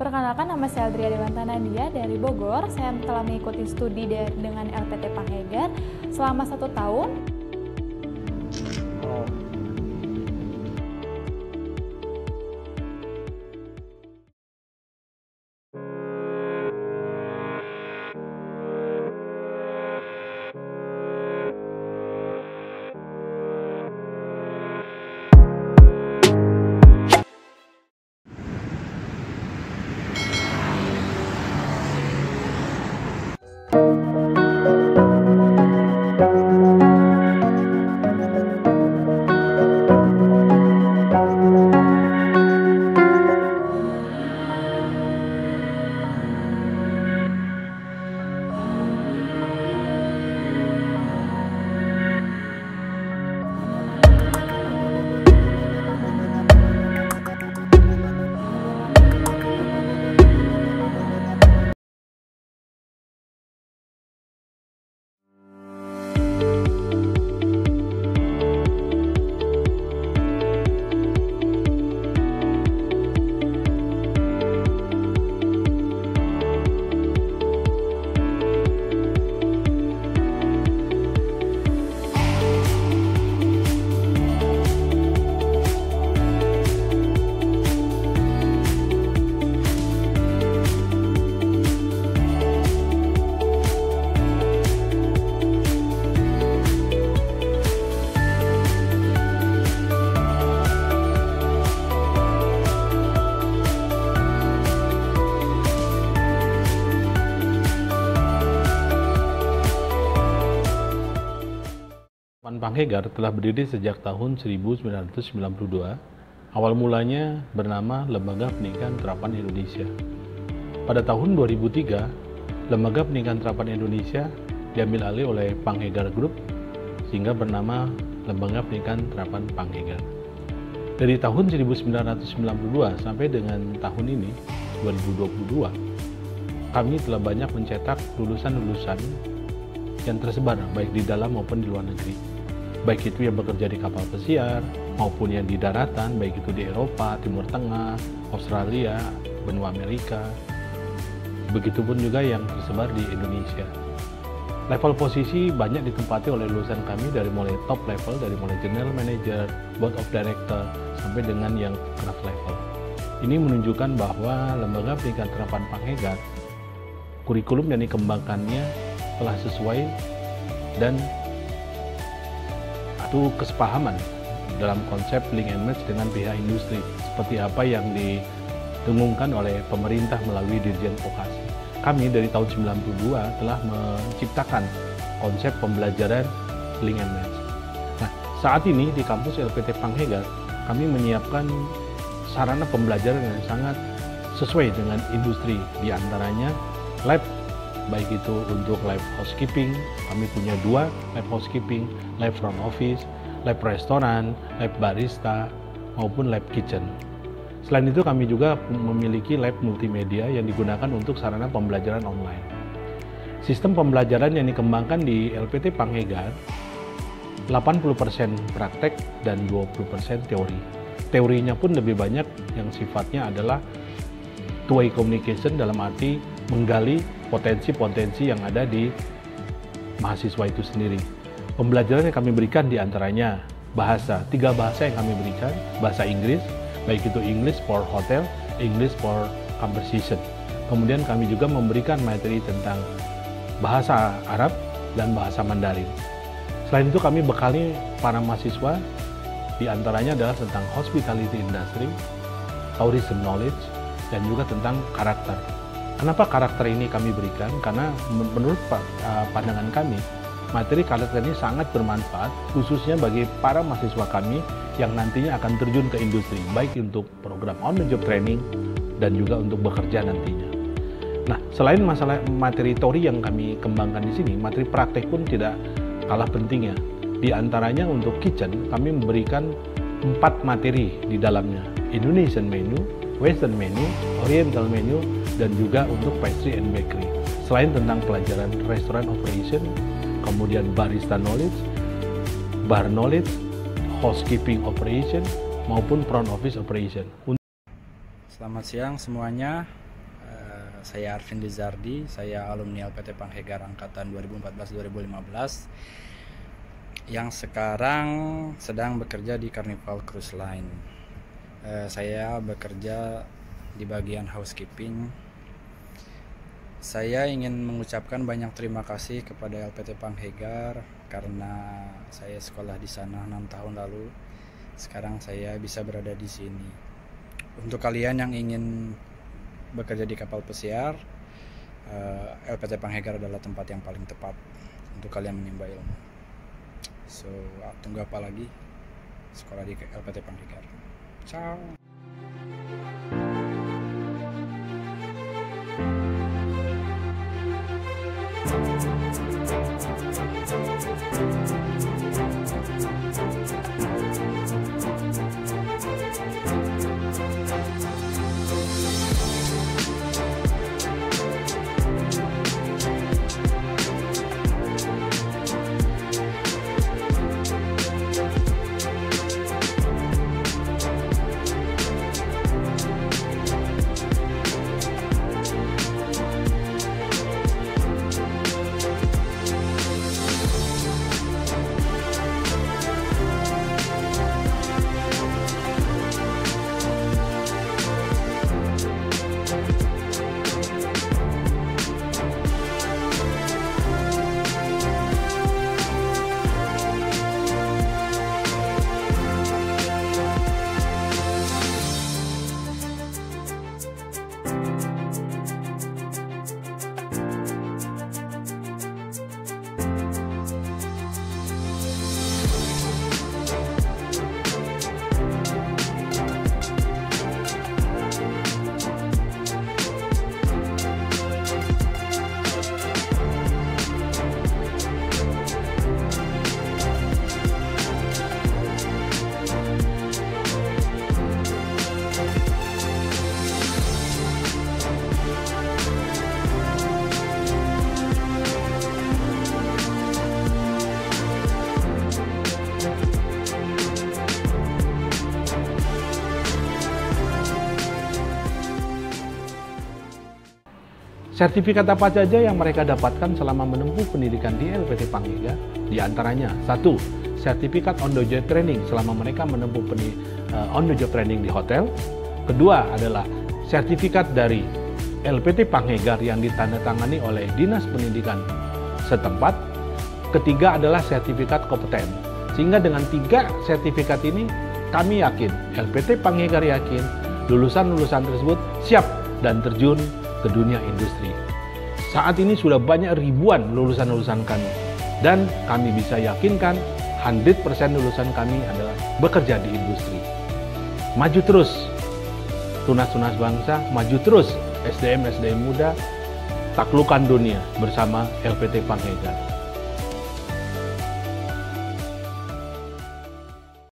Perkenalkan nama saya Adria Dewanta Nadia dari Bogor. Saya telah mengikuti studi dengan LPT Panghegar selama satu tahun. Panghegar telah berdiri sejak tahun 1992. Awal mulanya bernama Lembaga Pendidikan Terapan Indonesia. Pada tahun 2003, Lembaga Pendidikan Terapan Indonesia diambil alih oleh Panghegar Group sehingga bernama Lembaga Pendidikan Terapan Panghegar. Dari tahun 1992 sampai dengan tahun ini, 2022, kami telah banyak mencetak lulusan-lulusan yang tersebar baik di dalam maupun di luar negeri baik itu yang bekerja di kapal pesiar maupun yang di daratan, baik itu di Eropa, Timur Tengah, Australia, benua Amerika, begitupun juga yang tersebar di Indonesia. Level posisi banyak ditempati oleh lulusan kami dari mulai top level, dari mulai general manager, board of director, sampai dengan yang craft level. Ini menunjukkan bahwa lembaga pendidikan terapan Panghegar, kurikulum yang dikembangkannya telah sesuai dan satu kesepahaman dalam konsep link and match dengan pihak industri seperti apa yang didengungkan oleh pemerintah melalui Dirjen Vokasi. Kami dari tahun 92 telah menciptakan konsep pembelajaran link and match. Nah, saat ini di kampus LPT Panghegar kami menyiapkan sarana pembelajaran yang sangat sesuai dengan industri di antaranya lab baik itu untuk live housekeeping, kami punya dua live housekeeping, live front office, live restoran, live barista, maupun live kitchen. Selain itu kami juga memiliki lab multimedia yang digunakan untuk sarana pembelajaran online. Sistem pembelajaran yang dikembangkan di LPT Panghegar 80% praktek dan 20% teori. Teorinya pun lebih banyak yang sifatnya adalah two-way communication dalam arti menggali potensi-potensi yang ada di mahasiswa itu sendiri. Pembelajaran yang kami berikan di antaranya bahasa, tiga bahasa yang kami berikan, bahasa Inggris, baik itu English for hotel, English for conversation. Kemudian kami juga memberikan materi tentang bahasa Arab dan bahasa Mandarin. Selain itu kami bekali para mahasiswa di antaranya adalah tentang hospitality industry, tourism knowledge, dan juga tentang karakter. Kenapa karakter ini kami berikan? Karena menurut uh, pandangan kami, materi karakter ini sangat bermanfaat, khususnya bagi para mahasiswa kami yang nantinya akan terjun ke industri, baik untuk program on-the-job training dan juga untuk bekerja nantinya. Nah, selain masalah materi teori yang kami kembangkan di sini, materi praktek pun tidak kalah pentingnya. Di antaranya untuk kitchen, kami memberikan empat materi di dalamnya. Indonesian menu, Western menu, Oriental menu, dan juga untuk pastry and bakery. Selain tentang pelajaran restoran operation, kemudian barista knowledge, bar knowledge, housekeeping operation, maupun front office operation. Selamat siang semuanya. saya Arvin Lizardi, saya alumni LPT Panghegar angkatan 2014-2015 yang sekarang sedang bekerja di Carnival Cruise Line. Uh, saya bekerja di bagian housekeeping. Saya ingin mengucapkan banyak terima kasih kepada LPT Panghegar karena saya sekolah di sana 6 tahun lalu. Sekarang saya bisa berada di sini. Untuk kalian yang ingin bekerja di kapal pesiar, eh, LPT Panghegar adalah tempat yang paling tepat untuk kalian menimba ilmu. So, tunggu apa lagi? Sekolah di LPT Panghegar. Ciao. Sertifikat apa saja yang mereka dapatkan selama menempuh pendidikan di LPT Panggiga? Di antaranya, satu, sertifikat on the job training selama mereka menempuh uh, on the job training di hotel. Kedua adalah sertifikat dari LPT Panghegar yang ditandatangani oleh Dinas Pendidikan setempat. Ketiga adalah sertifikat kompeten. Sehingga dengan tiga sertifikat ini, kami yakin, LPT Panghegar yakin, lulusan-lulusan tersebut siap dan terjun ke dunia industri. Saat ini sudah banyak ribuan lulusan-lulusan kami dan kami bisa yakinkan 100% lulusan kami adalah bekerja di industri. Maju terus, tunas-tunas bangsa, maju terus SDM-SDM muda, taklukan dunia bersama LPT Panghegan.